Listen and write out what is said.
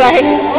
Bye.